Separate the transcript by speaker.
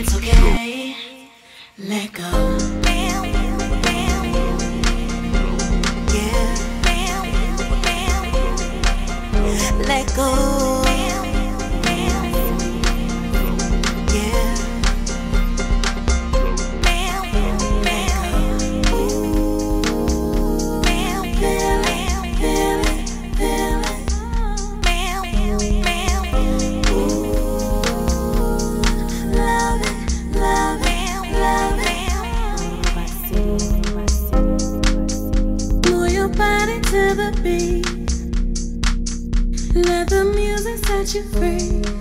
Speaker 1: It's okay. Let go. Let go. Body to the beat. Let the music set you free.